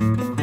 Mm-hmm.